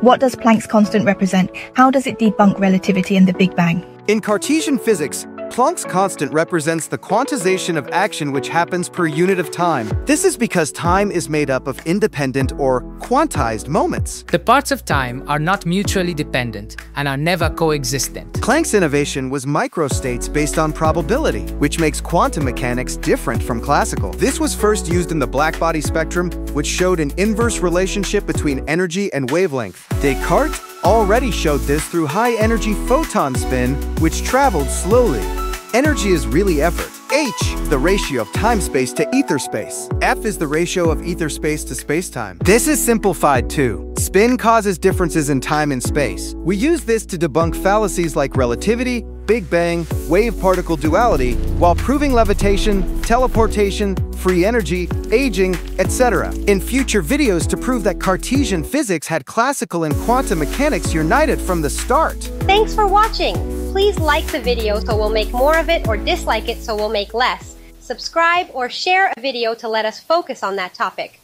What does Planck's constant represent? How does it debunk relativity and the Big Bang? In Cartesian physics, Planck's constant represents the quantization of action which happens per unit of time. This is because time is made up of independent or quantized moments. The parts of time are not mutually dependent and are never coexistent. Planck's innovation was microstates based on probability, which makes quantum mechanics different from classical. This was first used in the blackbody spectrum, which showed an inverse relationship between energy and wavelength. Descartes already showed this through high-energy photon spin, which traveled slowly. Energy is really effort. H, the ratio of time-space to ether-space. F is the ratio of ether-space to space-time. This is simplified too. Spin causes differences in time and space. We use this to debunk fallacies like relativity, Big Bang, wave-particle duality, while proving levitation, teleportation, free energy, aging, etc. In future videos to prove that Cartesian physics had classical and quantum mechanics united from the start. Thanks for watching! Please like the video so we'll make more of it or dislike it so we'll make less. Subscribe or share a video to let us focus on that topic.